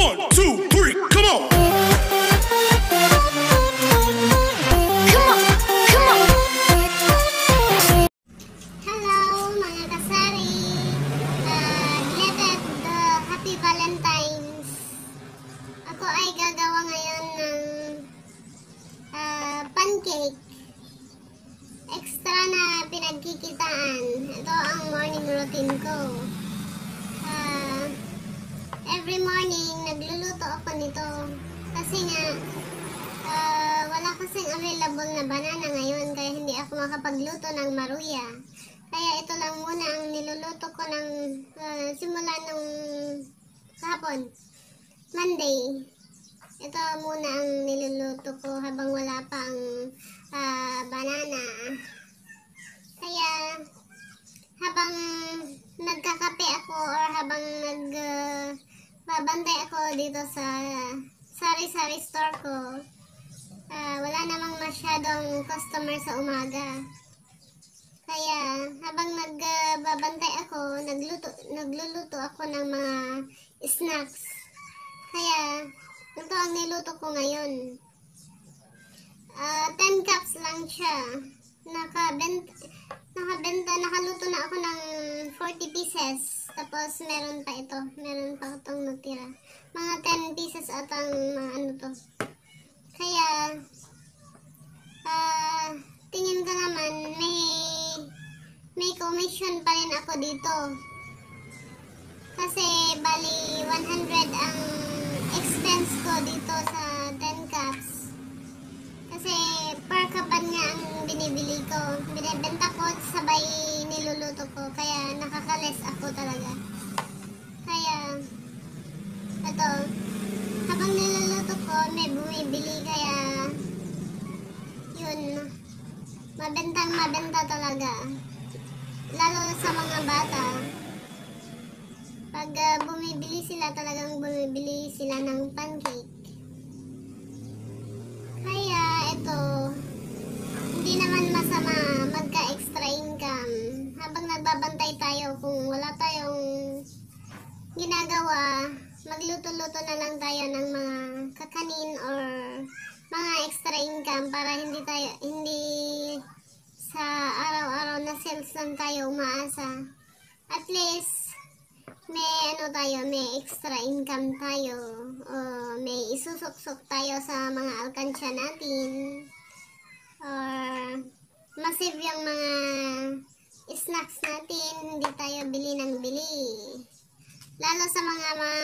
One, two, three, come on! Come on, come on. Hello, mga kasari. Uh, belated uh, Happy Valentine's. Ako ay gagawa ngayon ng uh, pancake. Extra na pinagkikitaan. Ito ang morning routine ko. Uh, every morning, nagluluto ako nito. Kasi nga, Ah, available na banana ngayon kaya hindi ako makapagluto ng maruya. Kaya ito lang muna ang niluluto ko ng ah, simula nung hapon. Monday. Ito muna ang niluluto ko habang wala pang ah, banana. Kaya habang nagkakape ako or habang nag babantay ako dito sa sari-sari store ko, Ah, wala namang masyadong customer sa umaga. Kaya habang nagbabantay ako, nagluto, nagluluto ako ng mga snacks. Kaya ito ang niluto ko ngayon. Ah, 10 cups lang siya. Nakabenta, nakabenta, nakaluto na ako ng 40 pieces. Tapos meron pa ito, meron pa itong natira. Mga 10 pieces atang mga ano to. Kaya, ah, tingin ko naman, may, may commission pa rin ako dito. Kasi, bali, 100 ang mabentang mabenta talaga. Lalo sa mga bata. Pag ah, bumibili sila, talagang bumibili sila ng pancake. Kaya ito, hindi naman masama magka-extra income. Habang nagbabantay tayo, kung wala tayong ginagawa, magluto-luto na lang tayo ng mga kakanin or mga extra income para hindi tayo hindi sa araw-araw na sales lang tayo umaasa. At least may ano tayo, may extra income tayo. O may isusok-sok tayo sa mga alkansya natin. Or masave yung mga snacks natin, hindi tayo bili ng bili. Lalo sa mga mga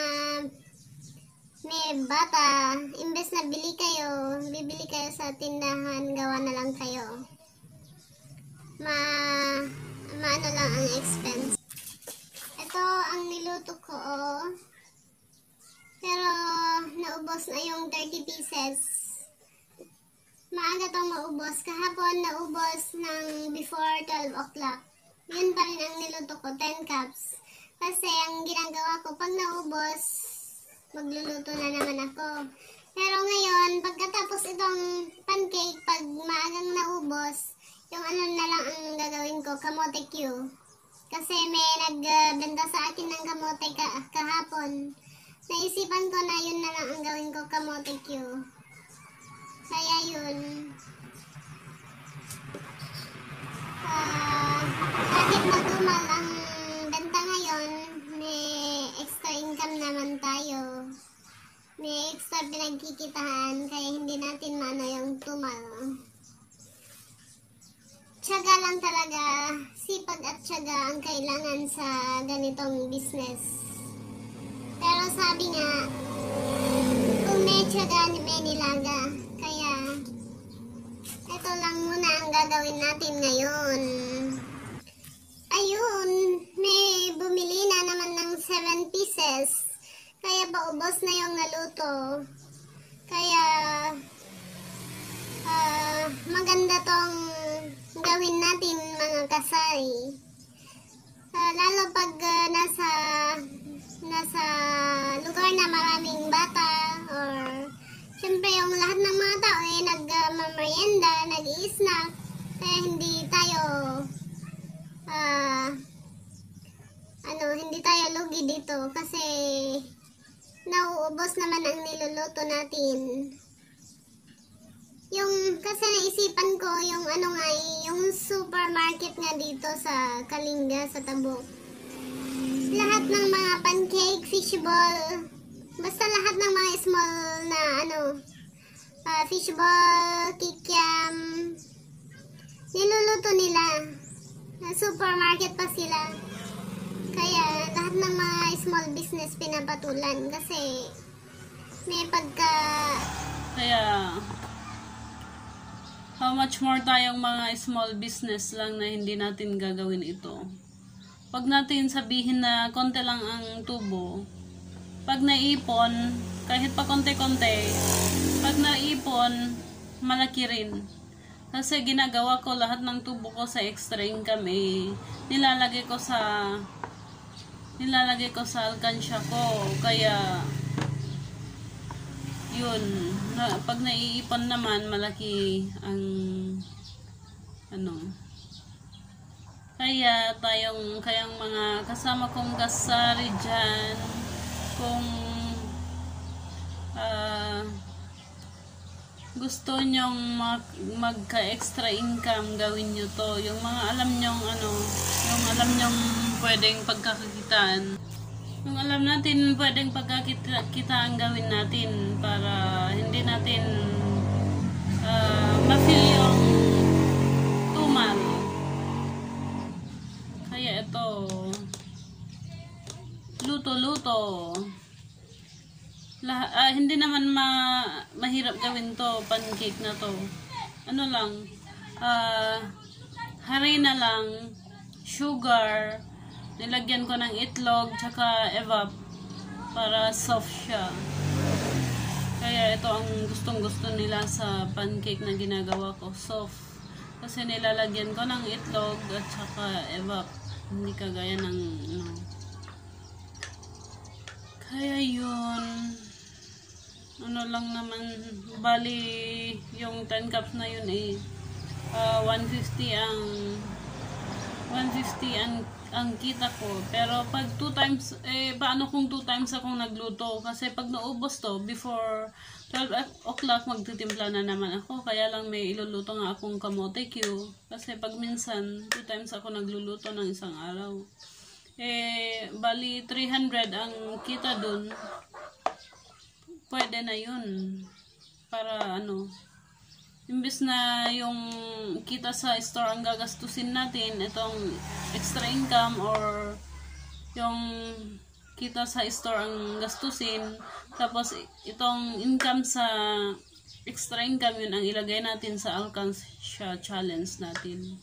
may bata, imbes na bili kayo, bibili kayo sa tindahan, gawa na lang kayo. Ma, maano lang ang expense. Ito ang niluto ko, oh. Pero, naubos na yung 30 pieces. Maaga tong maubos. Kahapon, naubos ng before 12 o'clock. Yun pa rin ang niluto ko, 10 cups. Kasi ang ginagawa ko, pag naubos, magluluto na naman ako. Pero ngayon, pagkatapos itong pancake, pag maagang naubos, yung ano na lang ang gagawin ko, kamote Q. Kasi may nagbenta sa akin ng kamote ka kahapon. Naisipan ko na yun na lang ang gawin ko, kamote Q. Kaya yun. Ah, kahit matumal ang benta ngayon, may extra income naman tayo. May extra pinagkikitaan, kaya hindi natin maano yung tumal. Tiyaga lang talaga, sipag at tiyaga ang kailangan sa ganitong business. Pero sabi nga, kung may tiyaga, may nilaga. Kaya, ito lang muna ang gagawin natin ngayon. Ayun, may bumili na naman ng 7 pieces. Kaya paubos na yung naluto. Kaya, ah, maganda tong gawin natin mga kasay. Lalo pag ah, nasa nasa lugar na maraming bata or syempre yung lahat ng mga tao eh nag-merienda, nag-i-snack kaya hindi tayo ah ano, hindi tayo lugi dito kasi nauubos naman ang niluluto natin. Yung, kasi naisipan ko yung ano nga yung supermarket nga dito sa Kalinga, sa Tabuk. Lahat ng mga pancake, fishball, basta lahat ng mga small na ano, ah, fishball, kikiam, niluluto nila. Supermarket pa sila. Kaya lahat ng mga small business pinapatulan kasi may pagka Kaya, how much more tayong mga small business lang na hindi natin gagawin ito. Pag natin sabihin na konti lang ang tubo, pag naipon, kahit pa konti-konti, pag naipon, malaki rin. Kasi ginagawa ko lahat ng tubo ko sa extra income eh, nilalagay ko sa nilalagay ko sa alkansya ko. Kaya yun, na, pag naiipon naman, malaki ang ano. Kaya tayong, kayang mga kasama kong kasari dyan, kung ah, gusto nyong mag, magka-extra income, gawin nyo to. Yung mga alam nyong ano, yung alam nyong pwedeng pagkakakitaan. Yung alam natin pwedeng pagkakitaan gawin natin para hindi natin ah, ma-feel yung tumal. Kaya ito, luto-luto. Ah, hindi naman ma mahirap gawin to, pancake na to. Ano lang, ah, harina lang, sugar, nilagyan ko ng itlog, tsaka evap, para soft siya. Kaya ito ang gustong gusto nila sa pancake na ginagawa ko, soft. Kasi nilalagyan ko ng itlog at saka evap. Hindi kagaya ng ano. Kaya yun. Ano lang naman, bali yung 10 cups na yun eh. ah, 150 ang 150 ang ang kita ko. Pero pag two times, eh, paano kung two times akong nagluto? Kasi pag naubos to, before 12 o'clock, magtitimpla na naman ako. Kaya lang may iluluto nga akong kamote Q. Kasi pag minsan, two times ako nagluluto ng isang araw. Eh, bali 300 ang kita dun. Pwede na yun. Para ano, Imbis na yung kita sa store ang gagastusin natin, itong extra income or yung kita sa store ang gastusin, tapos itong income sa extra income yun ang ilagay natin sa Alkansya challenge natin.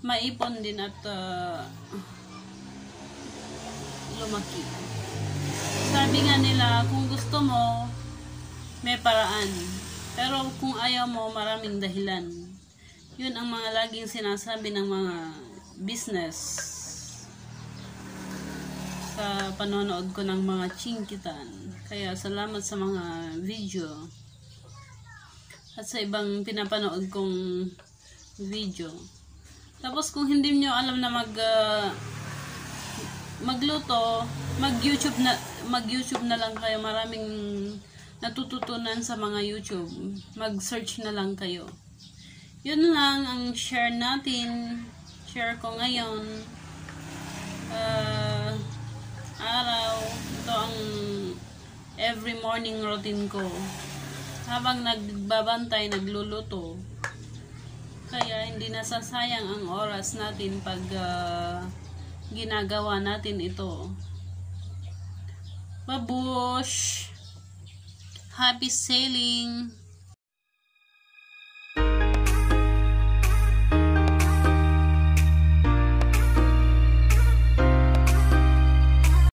Maipon din at uh, lumaki. Sabi nga nila, kung gusto mo, may paraan. Pero kung ayaw mo, maraming dahilan. Yun ang mga laging sinasabi ng mga business sa panonood ko ng mga chinkitan. Kaya salamat sa mga video at sa ibang pinapanood kong video. Tapos kung hindi nyo alam na mag ah, magluto, mag-YouTube na mag-YouTube na lang kayo. Maraming natututunan sa mga YouTube. Mag-search na lang kayo. Yun lang ang share natin. Share ko ngayon. Ah, araw. Ito ang every morning routine ko. Habang nagbabantay, nagluluto. Kaya hindi nasasayang ang oras natin pag ah, ginagawa natin ito. Babush! Happy sailing!